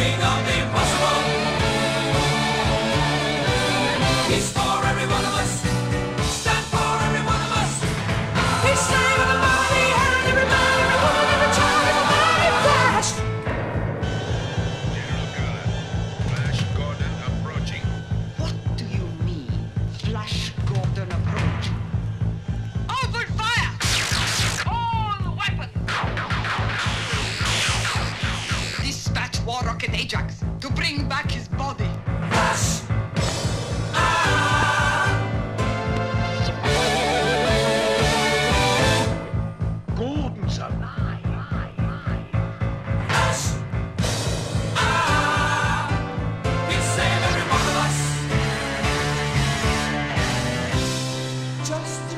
marching. War rocket Ajax to bring back his body. Yes. Gordon's alive. He'll every one of us. Just